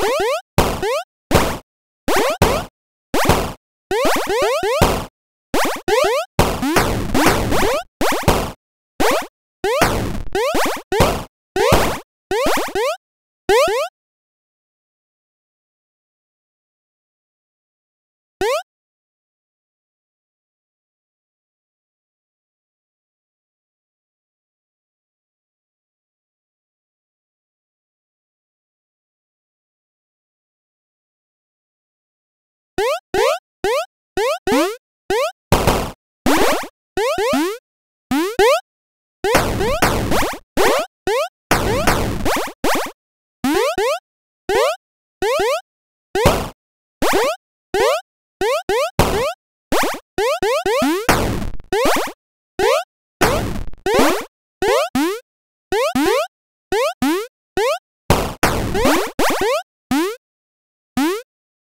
Woo! Huh?